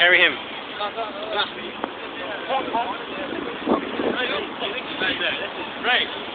Carry him. Right.